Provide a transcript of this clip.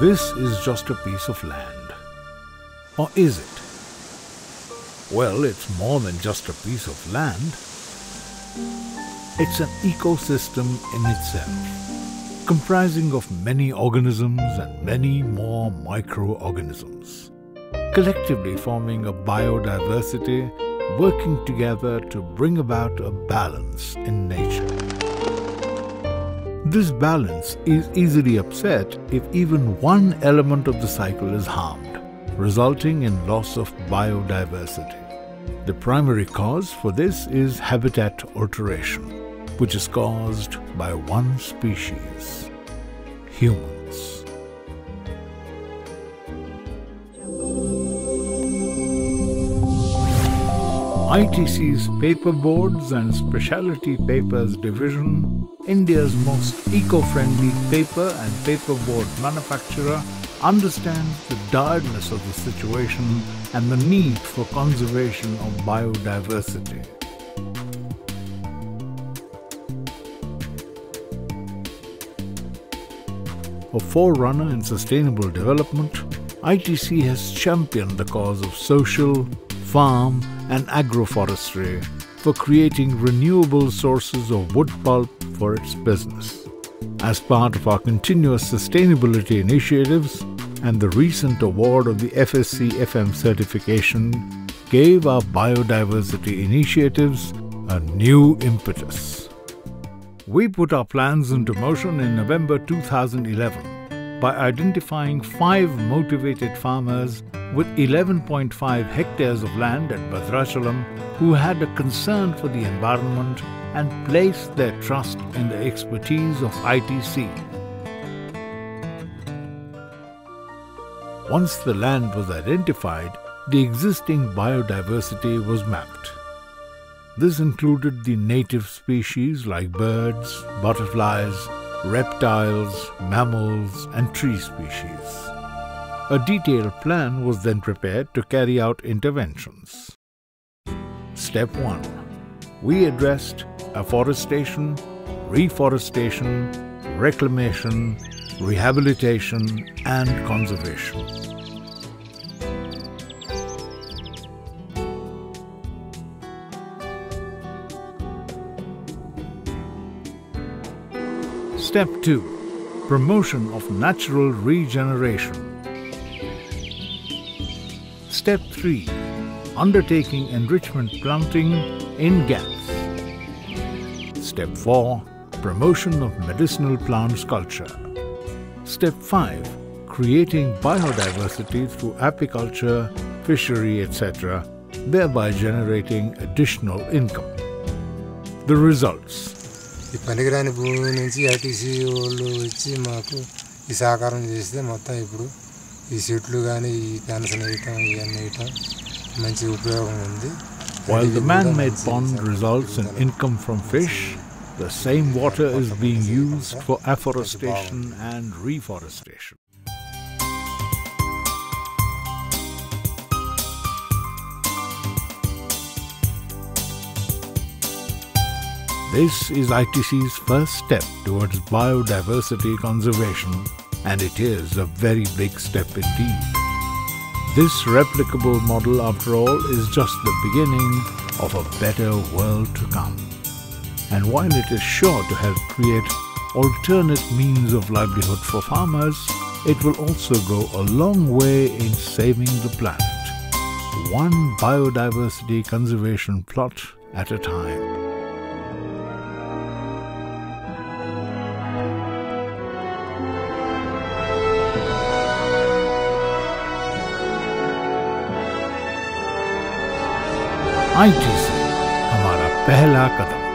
This is just a piece of land. Or is it? Well, it's more than just a piece of land. It's an ecosystem in itself, comprising of many organisms and many more microorganisms, collectively forming a biodiversity, working together to bring about a balance in nature. This balance is easily upset if even one element of the cycle is harmed, resulting in loss of biodiversity. The primary cause for this is habitat alteration, which is caused by one species, humans. ITC's Paperboards and Specialty Papers division, India's most eco-friendly paper and paperboard manufacturer, understands the direness of the situation and the need for conservation of biodiversity. A forerunner in sustainable development, ITC has championed the cause of social, farm and agroforestry for creating renewable sources of wood pulp for its business. As part of our continuous sustainability initiatives and the recent award of the FSC FM certification gave our biodiversity initiatives a new impetus. We put our plans into motion in November 2011 by identifying five motivated farmers with 11.5 hectares of land at Bhadrachalam who had a concern for the environment and placed their trust in the expertise of ITC. Once the land was identified, the existing biodiversity was mapped. This included the native species like birds, butterflies, reptiles, mammals, and tree species. A detailed plan was then prepared to carry out interventions. Step 1. We addressed afforestation, reforestation, reclamation, rehabilitation, and conservation. Step 2. Promotion of natural regeneration. Step 3. Undertaking enrichment planting in gaps. Step 4. Promotion of medicinal plants culture. Step 5. Creating biodiversity through apiculture, fishery, etc., thereby generating additional income. The results. ఈ పనికిరాని భూమి నుంచి ITC వాళ్ళు ఇచ్చి మాకు ఈ సహకారం చేస్తే మొత్తం ఇప్పుడు ఈ చెట్లు కానీ ఈ పెన్షన్ వేయటం ఇవన్నీ వేయటం మంచి ఉపయోగం ఉంది While the అడవి కూడా man-made మంచి pond సంరక్షణ results in పెరుగుదల. income from fish, the same water is being used for afforestation and reforestation. This is ITC's first step towards biodiversity conservation, and it is a very big step indeed. This replicable model, after all, is just the beginning of a better world to come. And while it is sure to help create alternate means of livelihood for farmers, it will also go a long way in saving the planet. One biodiversity conservation plot at a time. ITC हमारा पहला कदम।